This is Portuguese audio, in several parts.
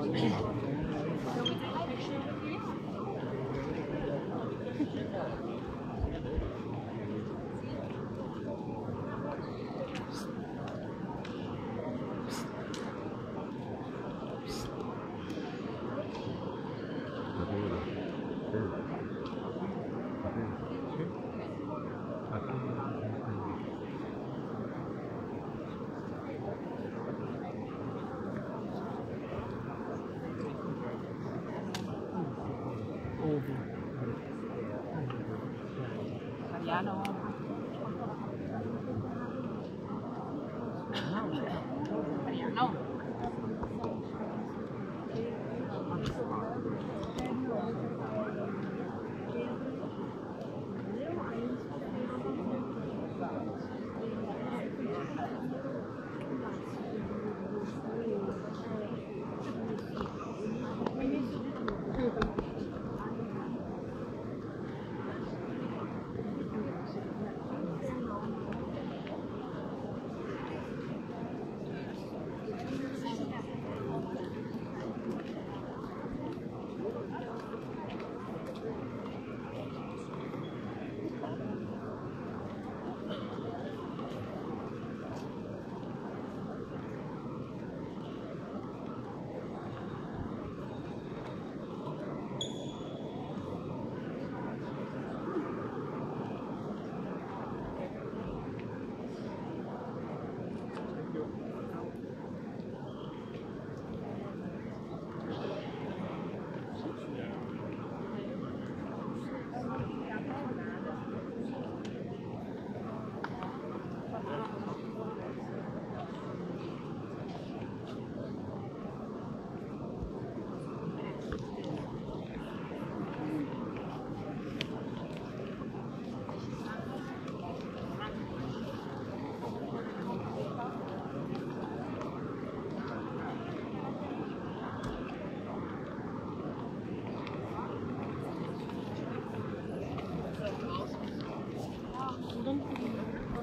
Thank you. Yeah, I know.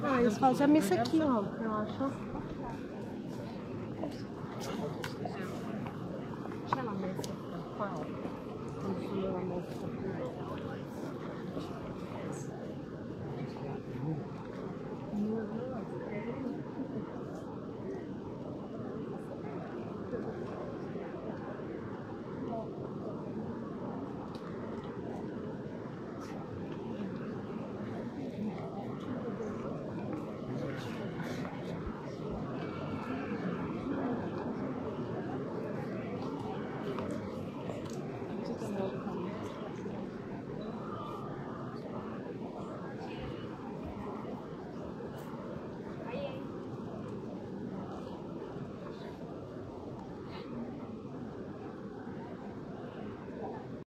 Ah, eles fazem a missa aqui, ó, eu acho. Mesa. Mesa. Thank you.